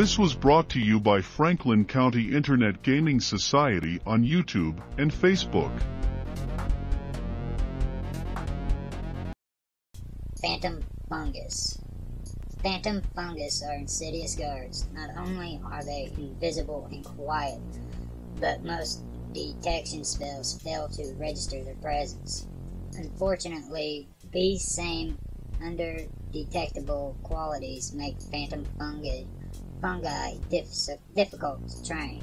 This was brought to you by Franklin County Internet Gaming Society on YouTube and Facebook. Phantom fungus. Phantom fungus are insidious guards. Not only are they invisible and quiet, but most detection spells fail to register their presence. Unfortunately, these same under-detectable qualities make phantom fungi, fungi dif- difficult to train.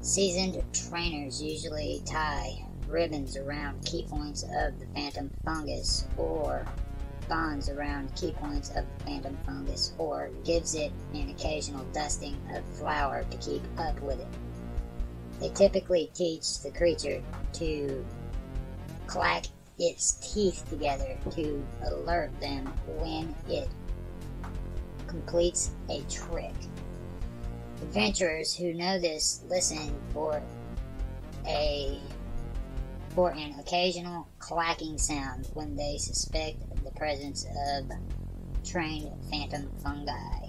Seasoned trainers usually tie ribbons around key points of the phantom fungus or bonds around key points of the phantom fungus or gives it an occasional dusting of flour to keep up with it. They typically teach the creature to clack its teeth together to alert them when it completes a trick. Adventurers who know this listen for a for an occasional clacking sound when they suspect the presence of trained phantom fungi.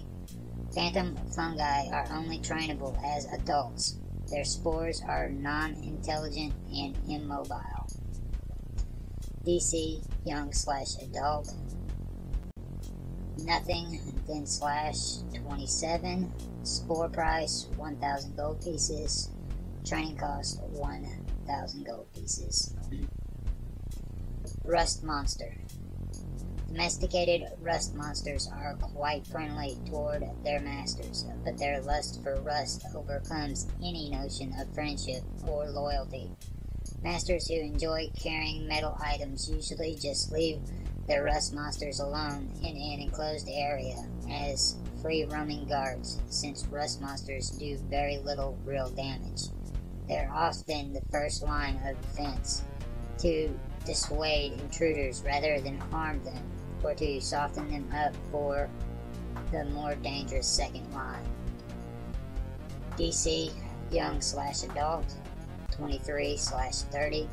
Phantom fungi are only trainable as adults. Their spores are non-intelligent and immobile. DC young slash adult. Nothing then slash 27. Spore price 1,000 gold pieces. Training cost 1,000 gold pieces. Rust monster. Domesticated rust monsters are quite friendly toward their masters, but their lust for rust overcomes any notion of friendship or loyalty. Masters who enjoy carrying metal items usually just leave their rust monsters alone in an enclosed area as free roaming guards, since rust monsters do very little real damage. They're often the first line of defense to dissuade intruders rather than harm them, or to soften them up for the more dangerous second line. DC Young slash Adult 23 slash 30.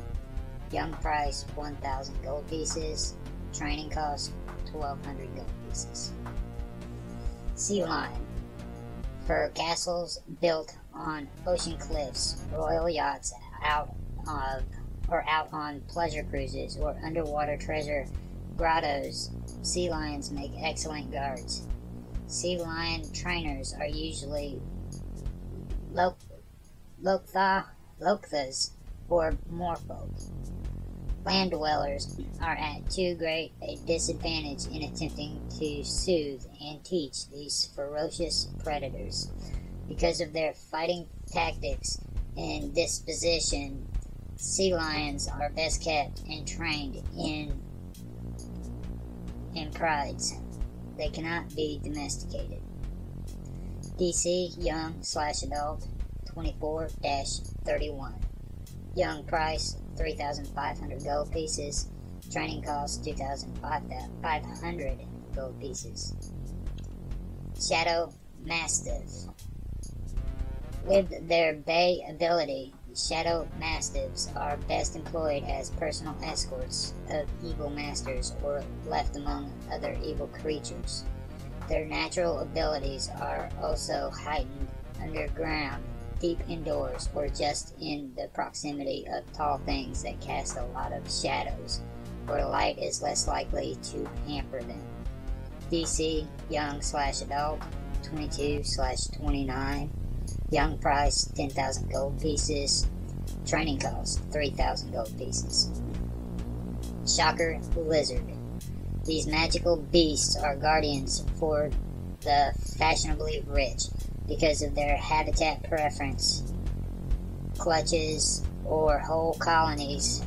Young price 1,000 gold pieces. Training cost 1,200 gold pieces. Sea Lion. For castles built on ocean cliffs, royal yachts out of or out on pleasure cruises or underwater treasure grottos, sea lions make excellent guards. Sea lion trainers are usually Lok- Locathah Locathahs, or Merfolk. Land dwellers are at too great a disadvantage in attempting to soothe and teach these ferocious predators. Because of their fighting tactics and disposition, sea lions are best kept and trained in in prides. They cannot be domesticated. DC young slash adult 24-31. Young price 3,500 gold pieces. Training cost 2,500 gold pieces. Shadow Mastiff. With their bay ability, Shadow Mastiffs are best employed as personal escorts of evil masters or left among other evil creatures. Their natural abilities are also heightened underground deep indoors or just in the proximity of tall things that cast a lot of shadows, where light is less likely to hamper them. DC, young slash adult, 22 slash 29. Young price, 10,000 gold pieces. Training cost, 3,000 gold pieces. Shocker Lizard. These magical beasts are guardians for the fashionably rich because of their habitat preference. Clutches or whole colonies.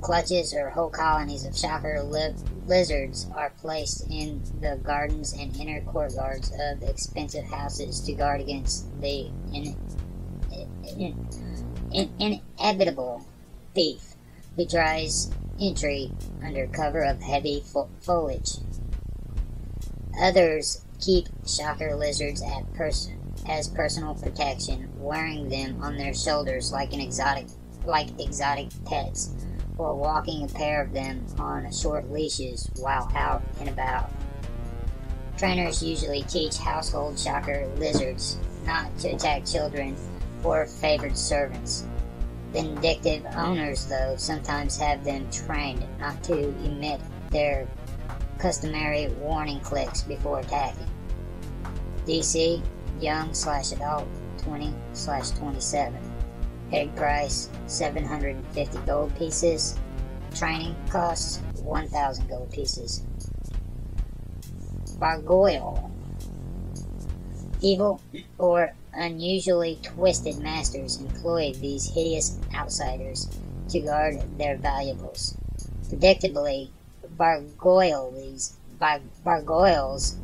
Clutches or whole colonies of shocker li- lizards are placed in the gardens and inner courtyards of expensive houses to guard against the in, in, in, inevitable thief who tries entry under cover of heavy fo- foliage. Others keep shocker lizards as personal protection, wearing them on their shoulders like an exotic like exotic pets, or walking a pair of them on short leashes while out and about. Trainers usually teach household shocker lizards not to attack children or favored servants. Vindictive owners, though, sometimes have them trained not to emit their customary warning clicks before attacking. DC, young slash adult, 20 slash 27. Egg price, 750 gold pieces. Training costs, 1,000 gold pieces. Bargoyle. Evil or unusually twisted masters employ these hideous outsiders to guard their valuables. Predictably, Bargoyles, Bargoyles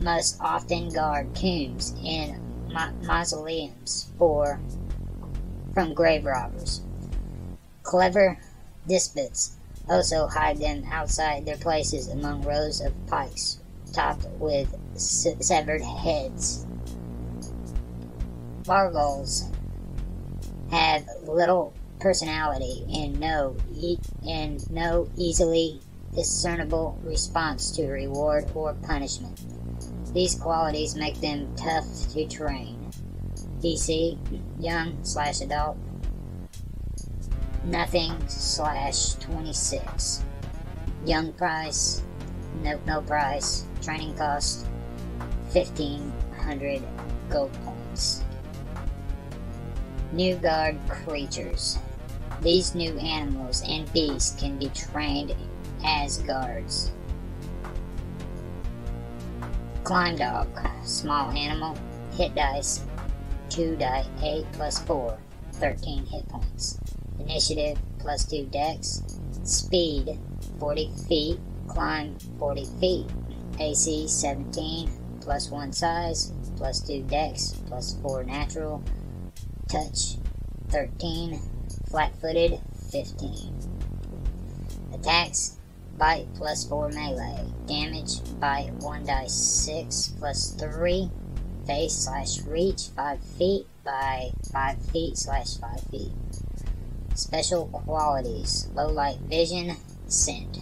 must often guard tombs and ma- mausoleums for from grave robbers. Clever despots also hide them outside their places among rows of pikes topped with se- severed heads. Bargols have little personality and no e- and no easily discernible response to reward or punishment. These qualities make them tough to train. DC, young slash adult, nothing slash 26. Young price, no, no price, training cost 1500 gold points. New guard creatures. These new animals and beasts can be trained as guards. Climb dog, small animal, hit dice, 2 die 8 plus 4, 13 hit points. Initiative plus 2 dex, speed 40 feet, climb 40 feet, AC 17 plus 1 size, plus 2 dex, plus 4 natural, touch 13, flat footed 15. Attacks bite plus 4 melee, damage bite 1 die 6 plus 3, face slash reach 5 feet by 5 feet slash 5 feet. Special qualities low light vision, scent.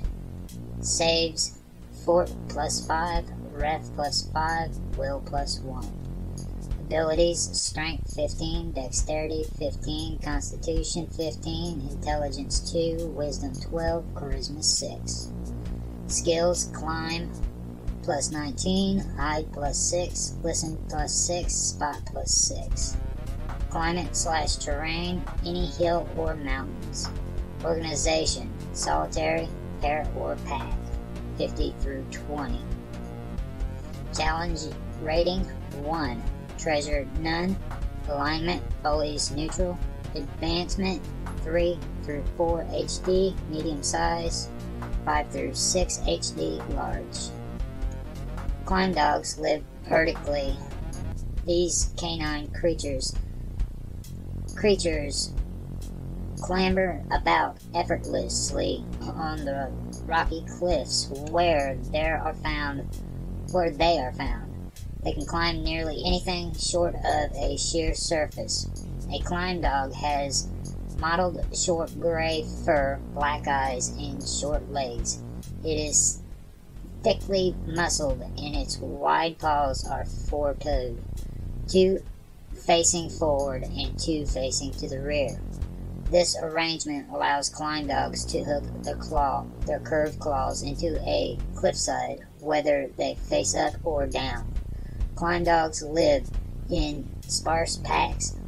Saves fort plus 5, wrath plus 5, will plus 1. Abilities Strength 15, Dexterity 15, Constitution 15, Intelligence 2, Wisdom 12, Charisma 6. Skills Climb plus 19, Hide plus 6, Listen plus 6, Spot plus 6. Climate slash terrain, any hill or mountains. Organization, solitary, pair or pack, 50 through 20. Challenge rating 1. Treasure none. Alignment always neutral. Advancement 3 through 4 HD medium size. 5 through 6 HD large. Climb dogs live vertically. These canine creatures creatures clamber about effortlessly on the rocky cliffs where there are found where they are found. They can climb nearly anything short of a sheer surface. A climb dog has mottled short gray fur, black eyes, and short legs. It is thickly muscled, and its wide paws are four toed, two facing forward and two facing to the rear. This arrangement allows climb dogs to hook their claw, their curved claws into a cliffside, whether they face up or down. Climb dogs live in sparse packs,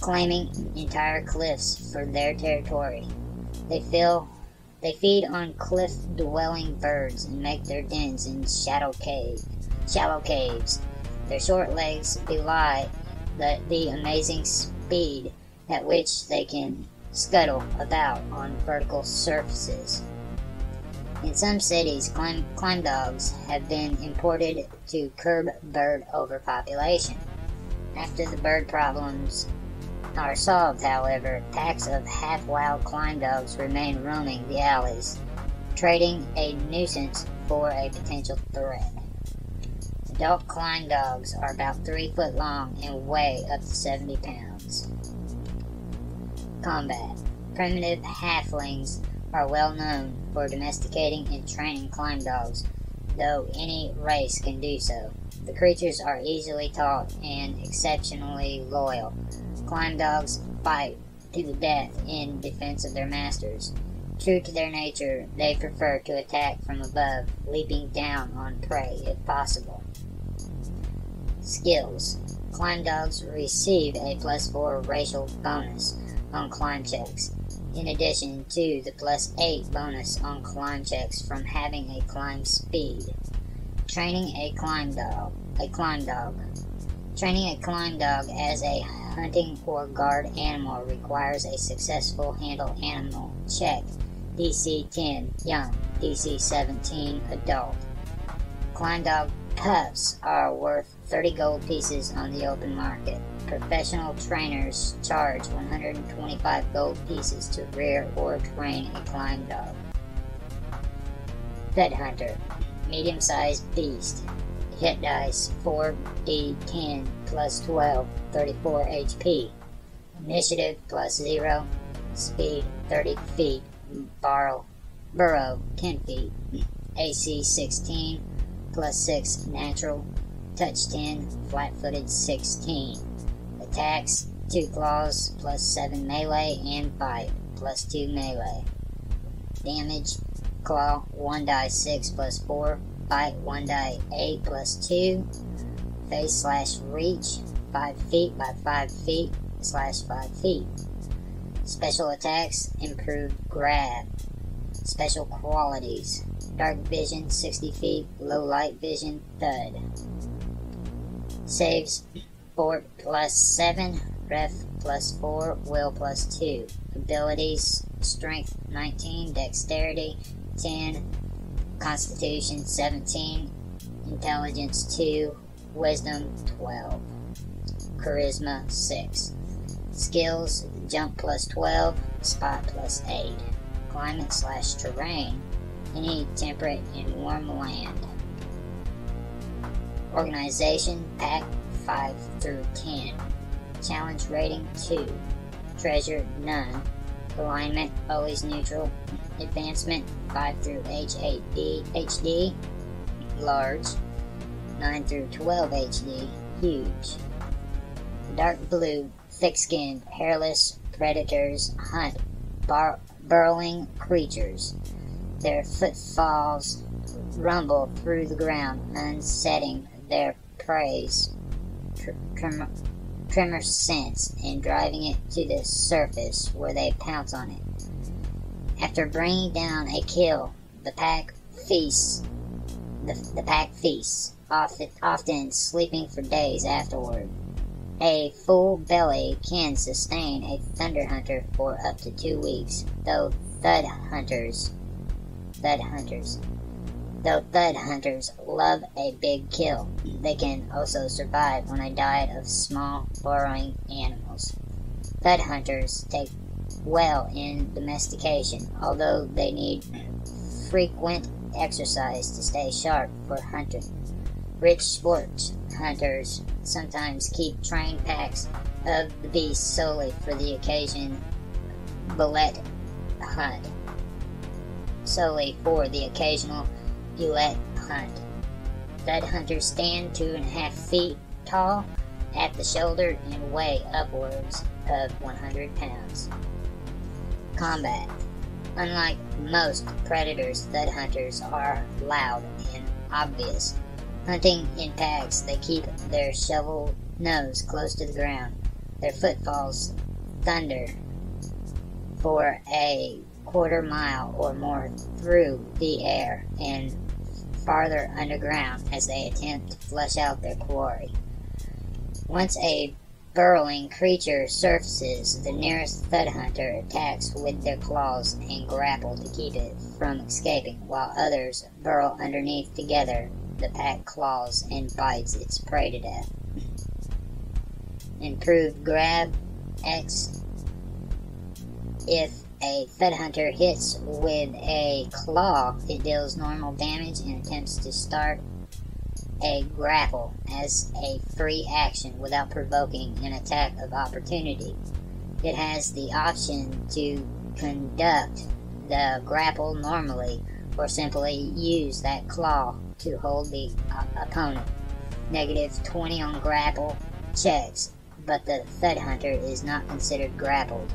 claiming entire cliffs for their territory. They fill they feed on cliff-dwelling birds and make their dens in shadow cave, shallow caves. Their short legs belie the, the amazing speed at which they can scuttle about on vertical surfaces. In some cities, climb, climb dogs have been imported to curb bird overpopulation. After the bird problems are solved, however, packs of half wild climb dogs remain roaming the alleys, trading a nuisance for a potential threat. Adult climb dogs are about 3 foot long and weigh up to 70 pounds. Combat Primitive halflings are well known for domesticating and training climb dogs. though any race can do so. The creatures are easily taught and exceptionally loyal. Climb dogs fight to the death in defense of their masters. True to their nature, they prefer to attack from above, leaping down on prey if possible. Skills Climb dogs receive a plus 4 racial bonus on climb checks, in addition to the plus 8 bonus on climb checks from having a climb speed. Training a climb dog. A climb dog. Training a climb dog as a hunting or guard animal requires a successful handle animal check. DC 10 young, DC 17 adult. Climb dog pups are worth 30 gold pieces on the open market. Professional trainers charge 125 gold pieces to rear or train a climb dog. Thud Hunter, medium sized beast. Hit dice 4d10 plus 12, 34 HP. Initiative plus 0. Speed 30 feet. Burrow, burrow 10 feet. AC 16 plus 6 natural. Touch 10, flat footed 16. Attacks 2 claws plus 7 melee and bite plus 2 melee. Damage claw 1 die 6 plus 4, bite 1 die 8 plus 2. Face slash reach 5 feet by 5 feet slash 5 feet. Special attacks improved grab. Special qualities dark vision 60 feet, low light vision thud. Saves 4 plus 7, ref plus 4, will plus 2. Abilities strength 19, dexterity 10, constitution 17, intelligence 2, wisdom 12, charisma 6. Skills jump plus 12, spot plus 8. Climate slash terrain any temperate and warm land. Organization Pack 5 through 10. Challenge rating 2. Treasure none. Alignment always neutral. Advancement 5 through H8D HD large. 9 through 12 HD huge. Dark blue, thick skinned, hairless predators hunt bur- burrowing creatures. Their footfalls rumble through the ground, unsetting their prey's tremor, tremor sense and driving it to the surface where they pounce on it. After bringing down a kill, the pack feasts. The, the pack feasts, often, often sleeping for days afterward. A full belly can sustain a thunder hunter for up to two weeks, though thud hunters thud hunters. Though thud hunters love a big kill, they can also survive on a diet of small, burrowing animals. Thud hunters take well in domestication, although they need frequent exercise to stay sharp for hunting. Rich sports hunters sometimes keep trained packs of the beast solely for the occasion bullette hunt solely for the occasional bullette hunt. Thud hunters stand two and a half feet tall at the shoulder and weigh upwards of 100 pounds. Combat. Unlike most predators, thud hunters are loud and obvious. Hunting in packs, they keep their shovel nose close to the ground. Their footfalls thunder for a quarter mile or more through the air and farther underground as they attempt to flush out their quarry. Once a burrowing creature surfaces, the nearest thud hunter attacks with their claws and grapple to keep it from escaping, while others burrow underneath together. The pack claws and bites its prey to death. Improved grab X if a thud hunter hits with a claw, it deals normal damage and attempts to start a grapple as a free action without provoking an attack of opportunity. It has the option to conduct the grapple normally or simply use that claw to hold the uh, opponent. Negative 20 on grapple checks, but the Thud Hunter is not considered grappled.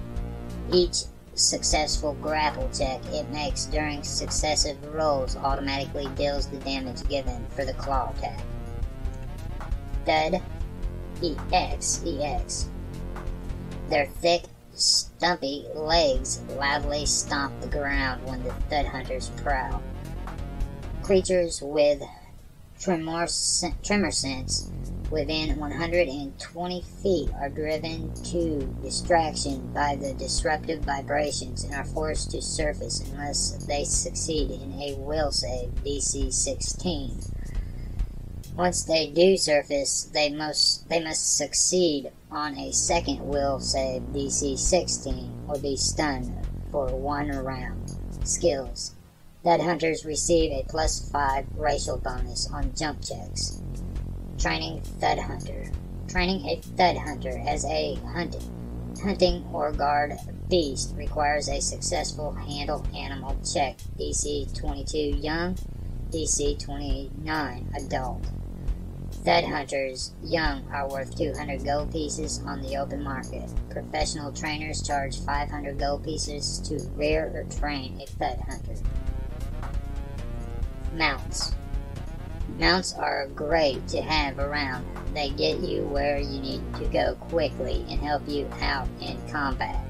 Each successful grapple check it makes during successive rolls automatically deals the damage given for the claw attack. Thud EX EX. Their thick, stumpy legs loudly stomp the ground when the Thud Hunters prowl. Creatures with tremor, sense within 120 feet are driven to distraction by the disruptive vibrations and are forced to surface unless they succeed in a will save DC 16. Once they do surface, they must they must succeed on a second will save DC 16 or be stunned for one round. Skills. Thud hunters receive a plus 5 racial bonus on jump checks. Training Thud Hunter. Training a Thud Hunter as a hunting, hunting or guard beast requires a successful handle animal check. DC 22 young, DC 29 adult. Thud Hunters young are worth 200 gold pieces on the open market. Professional trainers charge 500 gold pieces to rear or train a Thud Hunter. Mounts. Mounts are great to have around. They get you where you need to go quickly and help you out in combat.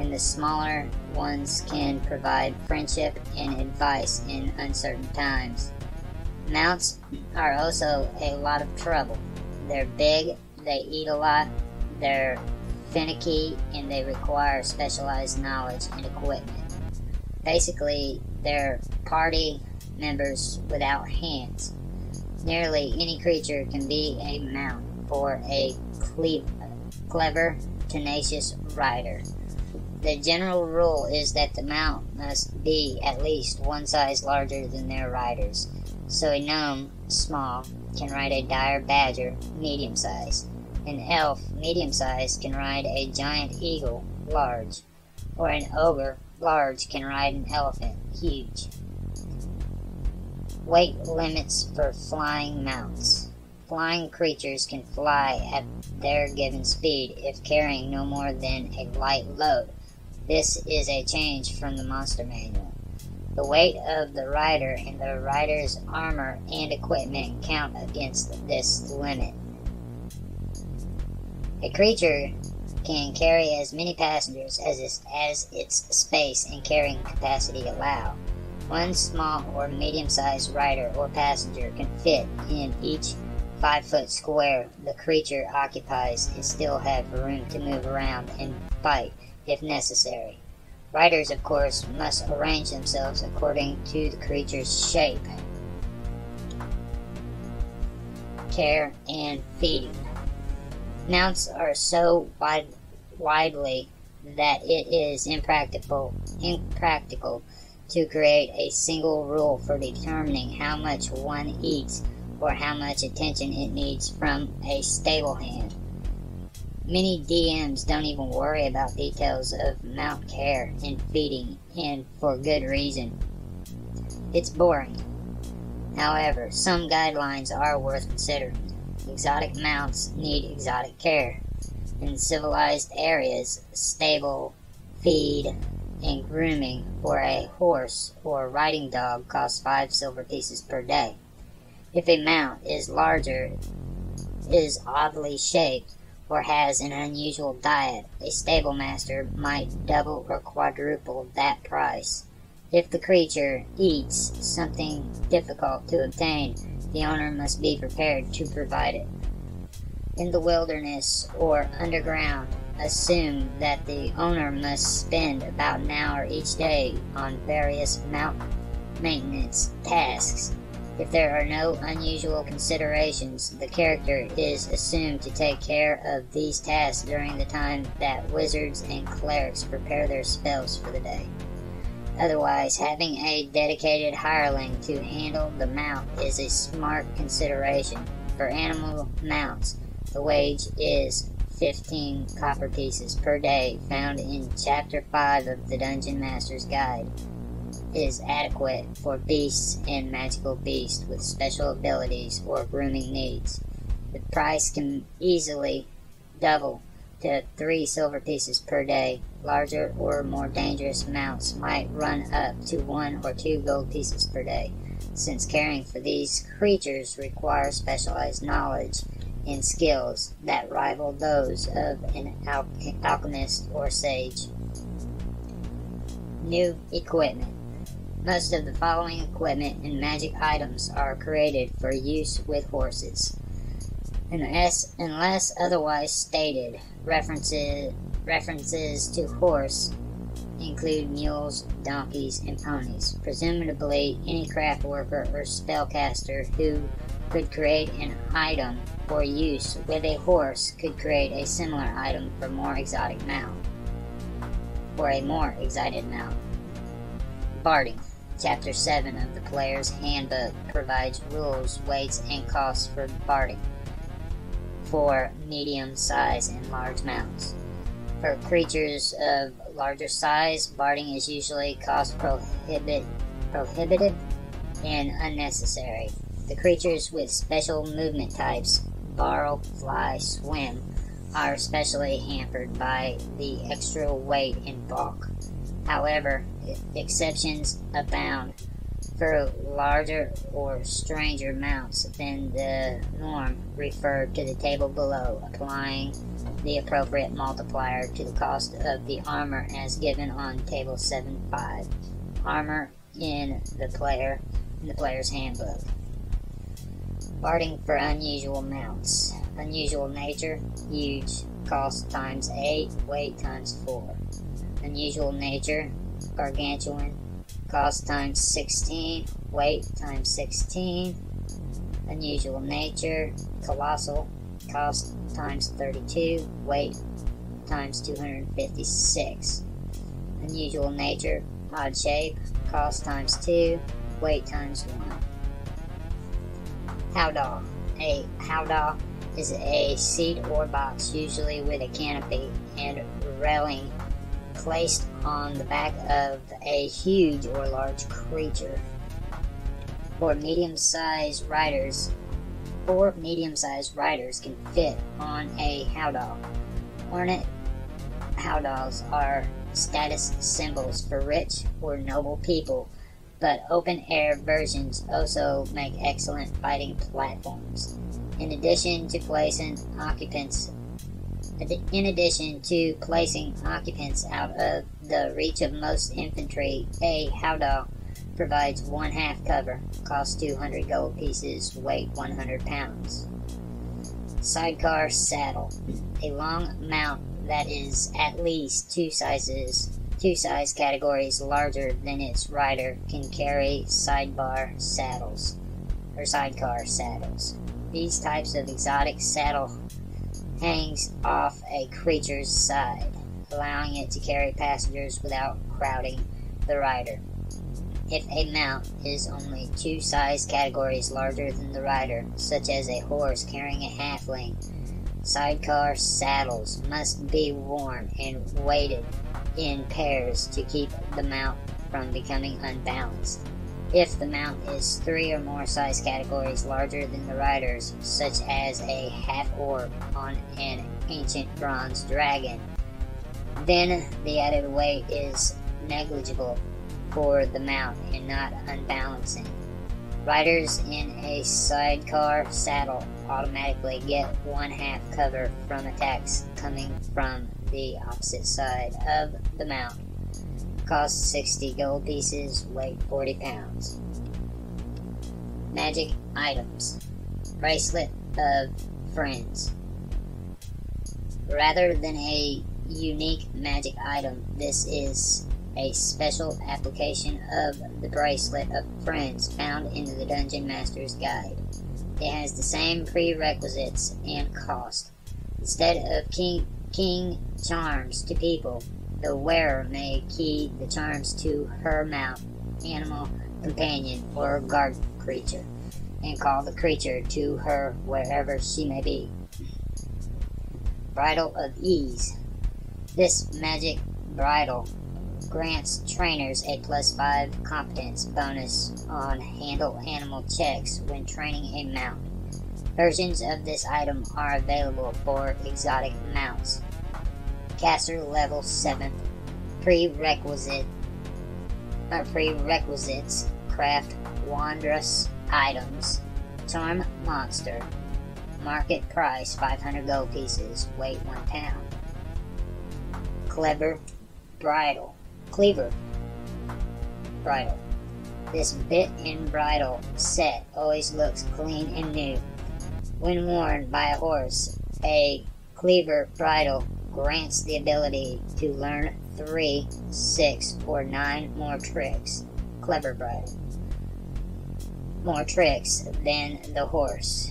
And the smaller ones can provide friendship and advice in uncertain times. Mounts are also a lot of trouble. They're big, they eat a lot, they're finicky, and they require specialized knowledge and equipment. Basically, they're party members without hands. Nearly any creature can be a mount for a clever, tenacious rider. The general rule is that the mount must be at least one size larger than their riders. So a gnome, small, can ride a dire badger, medium size. An elf, medium size, can ride a giant eagle, large. Or an ogre, large, can ride an elephant, huge. Weight limits for flying mounts. Flying creatures can fly at their given speed if carrying no more than a light load. This is a change from the monster manual. The weight of the rider and the rider's armor and equipment count against this limit. A creature can carry as many passengers as its, as its space and carrying capacity allow. One small or medium-sized rider or passenger can fit in each five-foot square the creature occupies and still have room to move around and fight if necessary. Riders, of course, must arrange themselves according to the creature's shape, care, and feeding. Mounts are so wide, widely that it is impractical, impractical to create a single rule for determining how much one eats or how much attention it needs from a stable hand. Many DMs don't even worry about details of mount care and feeding, and for good reason. It's boring. However, some guidelines are worth considering. Exotic mounts need exotic care. In civilized areas, stable feed and grooming for a horse or riding dog costs five silver pieces per day. If a mount is larger, is oddly shaped, or has an unusual diet, a stable master might double or quadruple that price. If the creature eats something difficult to obtain, the owner must be prepared to provide it. In the wilderness or underground, assume that the owner must spend about an hour each day on various mount maintenance tasks. If there are no unusual considerations, the character is assumed to take care of these tasks during the time that wizards and clerics prepare their spells for the day. Otherwise, having a dedicated hireling to handle the mount is a smart consideration. For animal mounts, the wage is 15 copper pieces per day found in Chapter 5 of the Dungeon Master's Guide. is adequate for beasts and magical beasts with special abilities or grooming needs. The price can easily double to three silver pieces per day. Larger or more dangerous mounts might run up to one or two gold pieces per day, since caring for these creatures requires specialized knowledge and skills that rival those of an al- alchemist or sage. New equipment. Most of the following equipment and magic items are created for use with horses. Unless, unless otherwise stated, references, references to horse include mules, donkeys, and ponies. Presumably, any craft worker or spellcaster who could create an item for use with a horse could create a similar item for more exotic mount. For a more exotic mount. Barding. Chapter 7 of the Player's Handbook provides rules, weights, and costs for barding for medium size and large mounts. For creatures of larger size, barding is usually cost prohibit, prohibitive and unnecessary. The creatures with special movement types, burrow, fly, swim, are especially hampered by the extra weight and bulk. However, exceptions abound for larger or stranger mounts than the norm. Refer to the table below, applying the appropriate multiplier to the cost of the armor as given on table 7.5. Armor in the player in the player's handbook. Barding for unusual mounts. Unusual nature, huge, cost times 8, weight times 4. Unusual nature, gargantuan, cost times 16, weight times 16, unusual nature, colossal, cost times 32, weight times 256. Unusual nature, odd shape, cost times 2, weight times 1. Howdah. A howdah is a seat or box, usually with a canopy and railing placed on the back of a huge or large creature. For medium-sized riders, four medium-sized riders can fit on a howdah. Ornate howdahs are status symbols for rich or noble people but open air versions also make excellent fighting platforms. In addition to placing occupants in addition to placing occupants out of the reach of most infantry, a howdah provides one half cover, costs 200 gold pieces, weight 100 pounds. Sidecar saddle, a long mount that is at least two sizes two size categories larger than its rider can carry sidebar saddles or sidecar saddles. These types of exotic saddle hangs off a creature's side, allowing it to carry passengers without crowding the rider. If a mount is only two size categories larger than the rider, such as a horse carrying a halfling, sidecar saddles must be worn and weighted in pairs to keep the mount from becoming unbalanced. If the mount is three or more size categories larger than the riders, such as a half orc on an ancient bronze dragon, then the added weight is negligible for the mount and not unbalancing. Riders in a sidecar saddle automatically get one half cover from attacks coming from the opposite side of the mount. Cost 60 gold pieces, weight 40 pounds. Magic items. Bracelet of Friends. Rather than a unique magic item, this is a special application of the Bracelet of Friends found in the Dungeon Master's Guide. It has the same prerequisites and cost. Instead of king, king charms to people, the wearer may key the charms to her mount, animal, companion, or guard creature, and call the creature to her wherever she may be. Bridle of Ease. This magic bridle grants trainers a plus 5 competence bonus on handle animal checks when training a mount. Versions of this item are available for exotic mounts. Caster level 7 prerequisite or prerequisites craft wondrous items charm monster. Market price 500 gold pieces weight 1 pound. Clever bridle cleaver bridle. This bit and bridle set always looks clean and new when worn by a horse a cleaver bridle grants the ability to learn three, six, or nine more tricks. Clever bridle. More tricks than the horse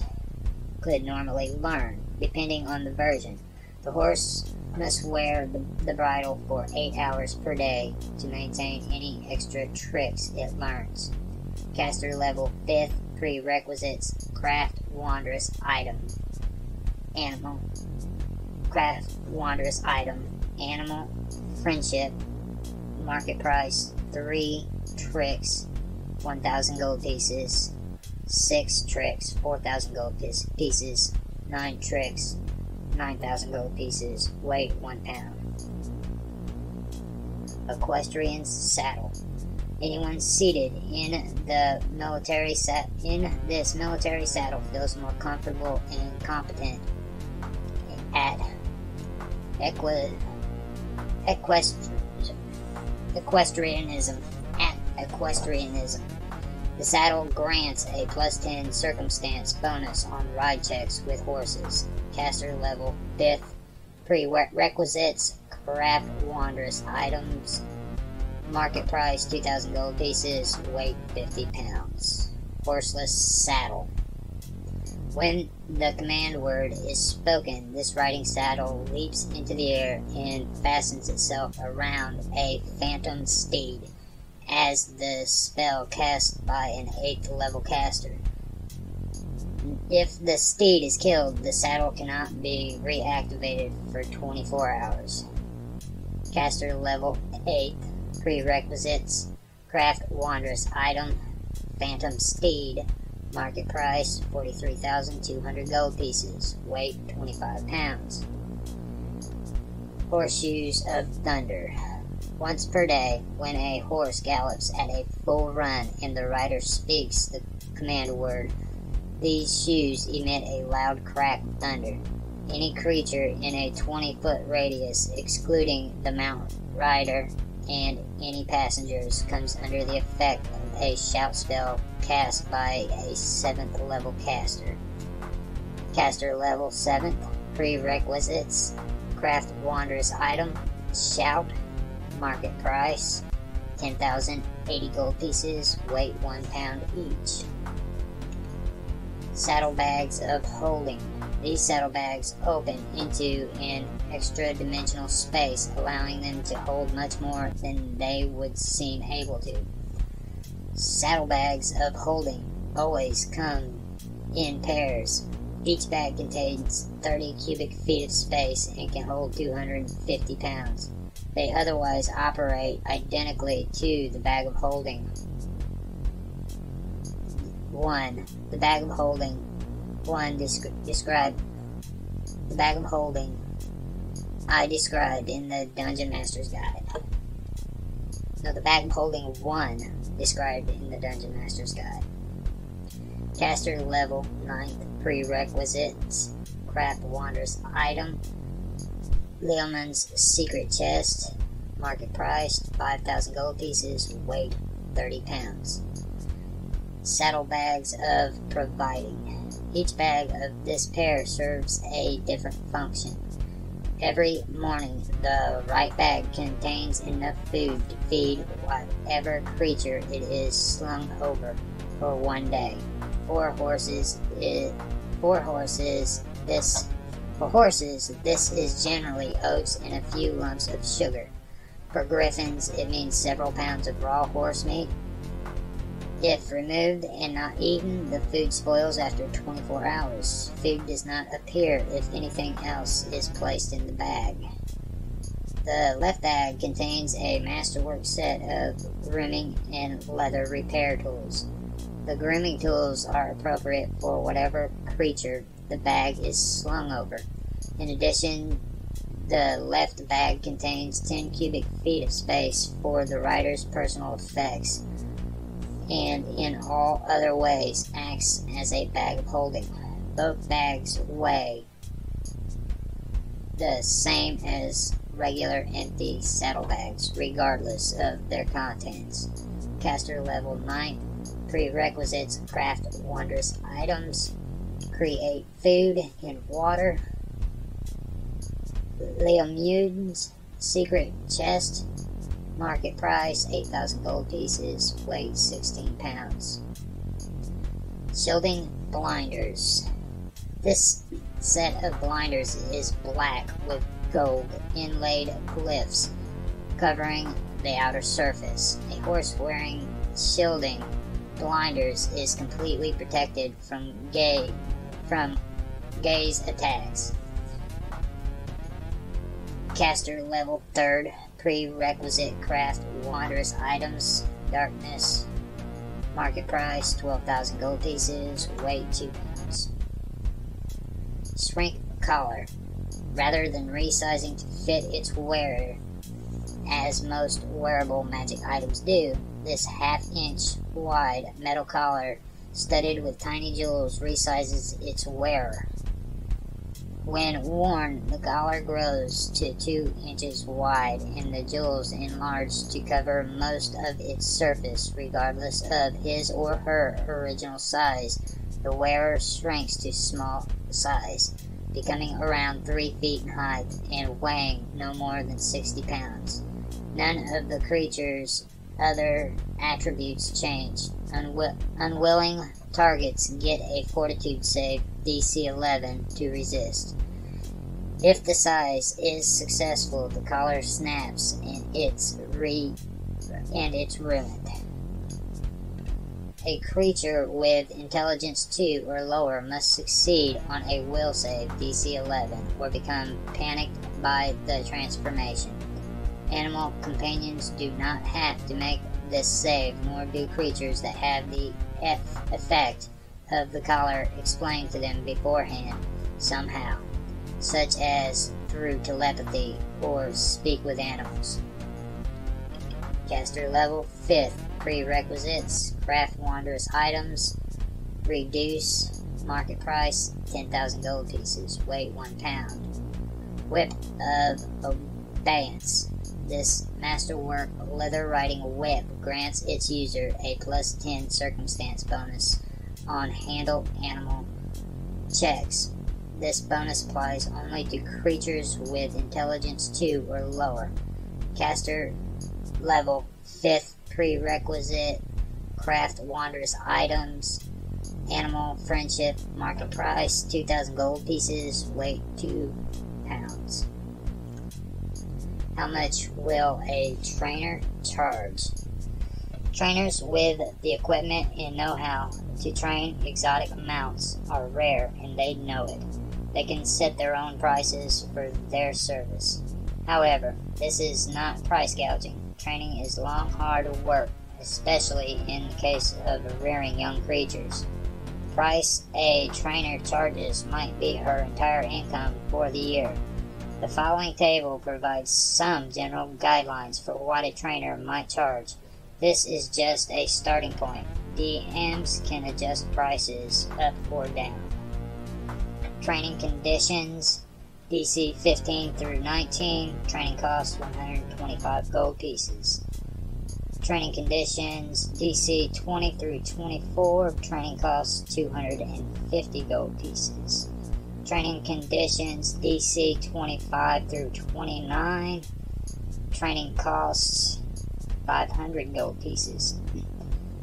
could normally learn, depending on the version. The horse must wear the, the bridle for 8 hours per day to maintain any extra tricks it learns. Caster level 5th prerequisites craft wondrous item. Animal craft wondrous item. Animal friendship. Market price 3 tricks 1000 gold pieces. 6 tricks 4000 gold pieces. 9 tricks 9,000 gold pieces. Weight 1 pound. Equestrian's saddle. Anyone seated in the military sat in this military saddle feels more comfortable and competent at equi- equest- equestrianism. At equestrianism. The saddle grants a plus 10 circumstance bonus on ride checks with horses. Caster level 5th. Prerequisites craft wondrous items. Market price 2,000 gold pieces. Weight 50 pounds. Horseless saddle. When the command word is spoken, this riding saddle leaps into the air and fastens itself around a phantom steed as the spell cast by an 8th level caster. If the steed is killed, the saddle cannot be reactivated for 24 hours. Caster level 8 prerequisites craft wondrous item phantom steed Market price 43,200 gold pieces. Weight 25 pounds. Horseshoes of Thunder. Once per day, when a horse gallops at a full run and the rider speaks the command word, these shoes emit a loud crack of thunder. Any creature in a 20 foot radius, excluding the mount rider and any passengers, comes under the effect of a shout spell cast by a 7th level caster. Caster level 7th, prerequisites, craft wondrous item, shout, market price, 10,080 gold pieces, weight 1 pound each. Saddlebags of holding. These saddlebags open into an extra dimensional space, allowing them to hold much more than they would seem able to. Saddlebags of holding always come in pairs. Each bag contains 30 cubic feet of space and can hold 250 pounds. They otherwise operate identically to the bag of holding. 1. The bag of holding. 1. Descri- describe the bag of holding I described in the Dungeon Master's Guide. No, the bag of holding 1 described in the Dungeon Master's Guide. Caster level 9th prerequisites craft wondrous item Leomund's secret chest market price 5,000 gold pieces weight 30 pounds saddlebags of providing each bag of this pair serves a different function Every morning, the right bag contains enough food to feed whatever creature it is slung over for one day. For horses, eh, it, for horses, this for horses, this is generally oats and a few lumps of sugar. For griffins, it means several pounds of raw horse meat if removed and not eaten, the food spoils after 24 hours. Food does not appear if anything else is placed in the bag. The left bag contains a masterwork set of grooming and leather repair tools. The grooming tools are appropriate for whatever creature the bag is slung over. In addition, the left bag contains 10 cubic feet of space for the rider's personal effects and in all other ways acts as a bag of holding. Both bags weigh the same as regular empty saddlebags, regardless of their contents. Caster level 9 prerequisites craft wondrous items, create food and water. Leomund's secret chest, market price 8,000 gold pieces, weight 16 pounds. Shielding blinders. This set of blinders is black with gold inlaid glyphs covering the outer surface. A horse wearing shielding blinders is completely protected from gay from gaze attacks. Caster level third prerequisite craft wondrous items darkness market price 12,000 gold pieces weight 2 pounds shrink collar rather than resizing to fit its wearer, as most wearable magic items do. This half inch wide metal collar, studded with tiny jewels, resizes its wearer. When worn, the collar grows to 2 inches wide and the jewels enlarge to cover most of its surface, regardless of his or her original size. The wearer shrinks to small size becoming around 3 feet in height and weighing no more than 60 pounds. None of the creature's other attributes change. Unwi- unwilling targets get a fortitude save DC 11 to resist. If the size is successful, the collar snaps and it's re and it's ruined. A creature with intelligence 2 or lower must succeed on a will save DC 11 or become panicked by the transformation. Animal companions do not have to make this save, nor do creatures that have the effect of the collar explained to them beforehand somehow, such as through telepathy or speak with animals. Caster level 5th prerequisites craft wondrous items reduce market price 10,000 gold pieces weight 1 pound whip of abeyance this masterwork leather riding whip grants its user a plus 10 circumstance bonus on handle animal checks. This bonus applies only to creatures with intelligence 2 or lower. Caster level 5th prerequisite craft wondrous items animal friendship market price 2000 gold pieces weight 2 pounds. How much will a trainer charge trainers with the equipment and know-how to train exotic mounts are rare and they know it they can set their own prices for their service however this is not price gouging training is long, hard work, especially in the case of rearing young creatures. Price a trainer charges might be her entire income for the year. The following table provides some general guidelines for what a trainer might charge. This is just a starting point. DMs can adjust prices up or down. Training conditions DC 15 through 19, training costs 125 gold pieces. Training conditions DC 20 through 24, training costs 250 gold pieces. Training conditions DC 25 through 29, training costs 500 gold pieces.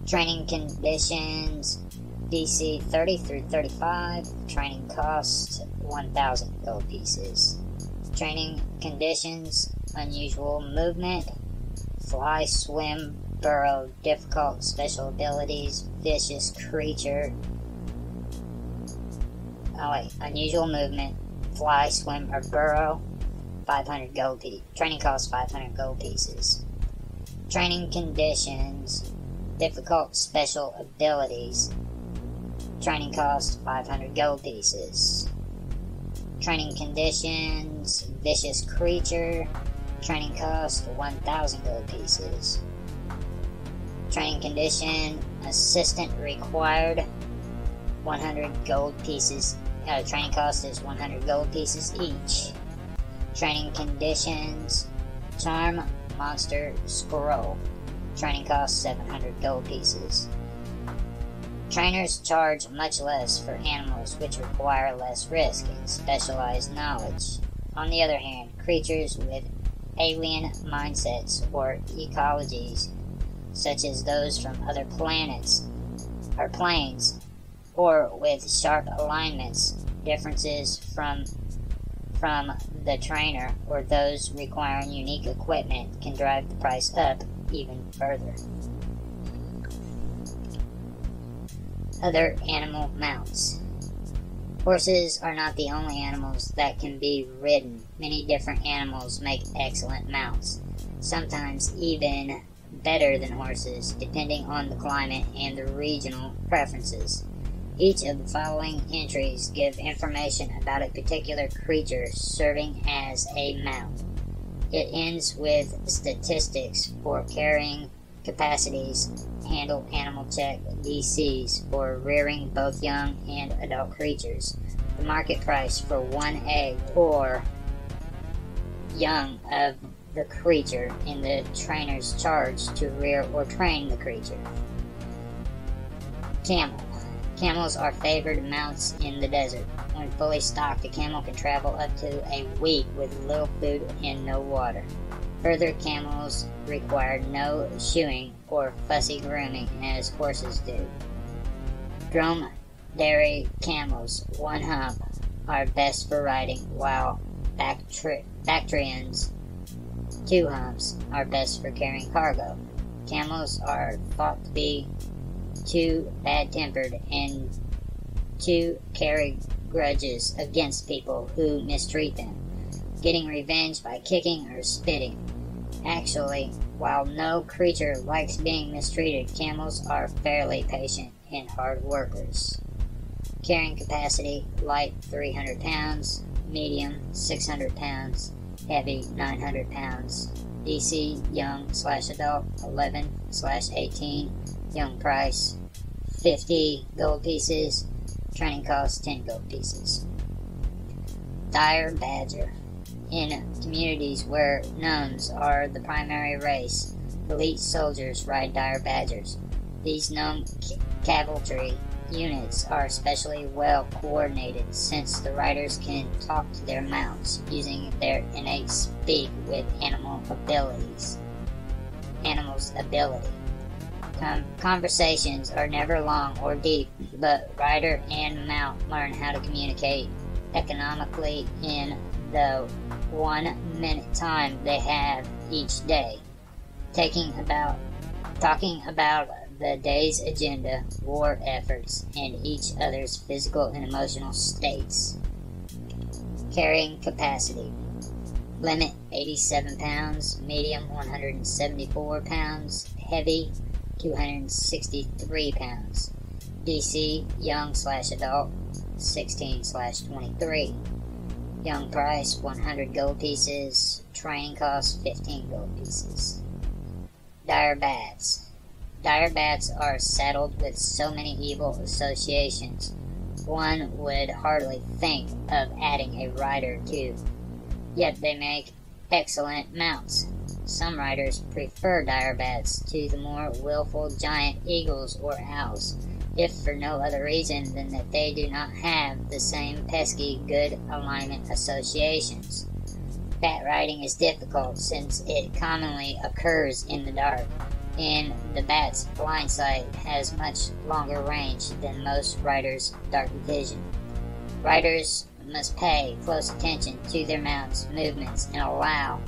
Training conditions DC 30 through 35, training cost 1,000 gold pieces. Training conditions, unusual movement, fly, swim, burrow, difficult special abilities, vicious creature. Oh wait, unusual movement, fly, swim, or burrow, 500 gold pieces. Training cost 500 gold pieces. Training conditions, difficult special abilities. Training cost 500 gold pieces. Training conditions, vicious creature. Training cost 1000 gold pieces. Training condition, assistant required 100 gold pieces. Uh, training cost is 100 gold pieces each. Training conditions Charm Monster Scroll. Training costs 700 gold pieces. Trainers charge much less for animals which require less risk and specialized knowledge. On the other hand, creatures with alien mindsets or ecologies, such as those from other planets or planes, or with sharp alignments, differences from from the trainer or those requiring unique equipment can drive the price up even further. Other animal mounts. Horses are not the only animals that can be ridden. Many different animals make excellent mounts, sometimes even better than horses, depending on the climate and the regional preferences. Each of the following entries give information about a particular creature serving as a mount. It ends with statistics for carrying capacities, handle animal check DCs for rearing both young and adult creatures, the market price for one egg or young of the creature, and the trainer's charge to rear or train the creature. Camel. Camels are favored mounts in the desert. When fully stocked, a camel can travel up to a week with little food and no water. Further, camels require no shoeing or fussy grooming as horses do. Dromedary camels, one hump, are best for riding, while Bactri- Bactrians, two humps, are best for carrying cargo. Camels are thought to be too bad tempered, and to carry grudges against people who mistreat them, getting revenge by kicking or spitting. Actually, while no creature likes being mistreated, camels are fairly patient and hard workers. Carrying capacity light 300 pounds, medium 600 pounds, heavy 900 pounds. DC young slash adult 11 slash 18 young price 50 gold pieces, training cost 10 gold pieces. Dire Badger. In communities where gnomes are the primary race, elite soldiers ride dire badgers. These gnome cavalry units are especially well coordinated since the riders can talk to their mounts using their innate speak with animal abilities. Animals' ability. Conversations are never long or deep, but rider and mount learn how to communicate economically in the one minute time they have each day. Taking about talking about the day's agenda, war efforts, and each other's physical and emotional states. Carrying capacity. Limit 87 pounds, medium 174 pounds, heavy 263 pounds. DC, young slash adult, 16 slash 23. Young price, 100 gold pieces. Training cost, 15 gold pieces. Dire Bats. Dire Bats are saddled with so many evil associations, one would hardly think of adding a rider to. Yet they make excellent mounts. Some riders prefer dire bats to the more willful giant eagles or owls, if for no other reason than that they do not have the same pesky good alignment associations. Bat riding is difficult since it commonly occurs in the dark, and the bat's blind sight has much longer range than most riders' dark vision. Riders must pay close attention to their mount's movements and allow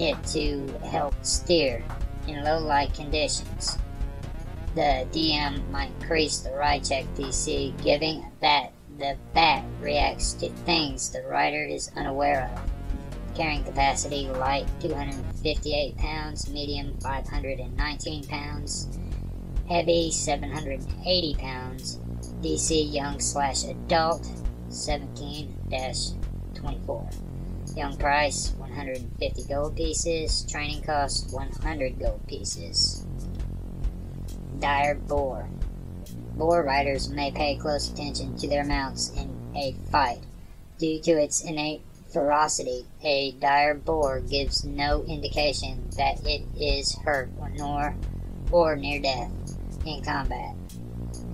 it to help steer in low light conditions. The DM might increase the ride check DC, giving that the bat reacts to things the rider is unaware of. Carrying capacity light 258 pounds, medium 519 pounds, heavy 780 pounds, DC young slash adult 17 24. Young price 150 gold pieces, training cost 100 gold pieces. Dire Boar. Boar riders may pay close attention to their mounts in a fight. Due to its innate ferocity, a dire boar gives no indication that it is hurt or nor or near death in combat.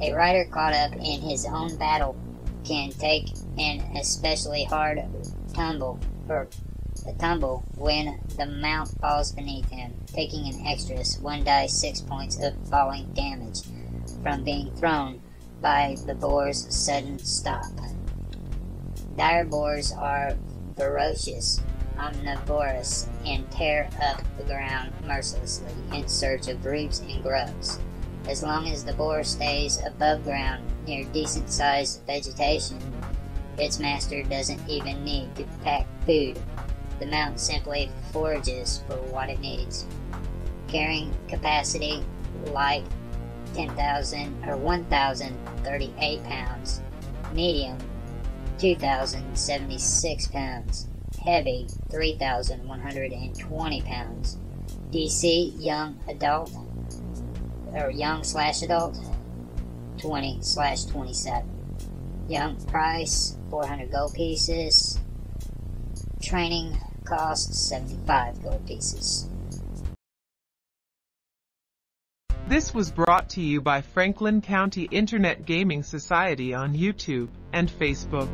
A rider caught up in his own battle can take an especially hard tumble or a tumble when the mount falls beneath him, taking an extra 1 die 6 points of falling damage from being thrown by the boar's sudden stop. Dire boars are ferocious, omnivorous, and tear up the ground mercilessly in search of roots and grubs. As long as the boar stays above ground near decent sized vegetation, its master doesn't even need to pack food. The mount simply forages for what it needs. Carrying capacity light 10,000 or 1,038 pounds, medium 2,076 pounds, heavy 3,120 pounds, DC young adult or young slash adult 20 slash 27. Young price 400 gold pieces. Training cost 75 gold pieces. This was brought to you by Franklin County Internet Gaming Society on YouTube and Facebook,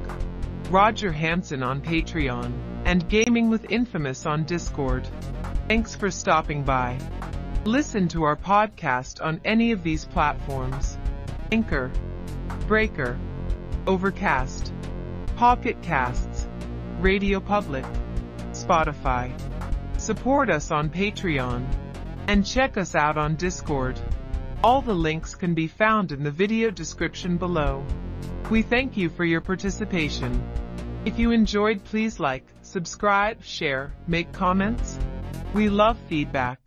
Roger Hanson on Patreon, and Gaming with Infamous on Discord. Thanks for stopping by. Listen to our podcast on any of these platforms. Anchor, Breaker, Overcast, Pocket Casts, Radio Public, Spotify. Support us on Patreon and check us out on Discord. All the links can be found in the video description below. We thank you for your participation. If you enjoyed, please like, subscribe, share, make comments. We love feedback.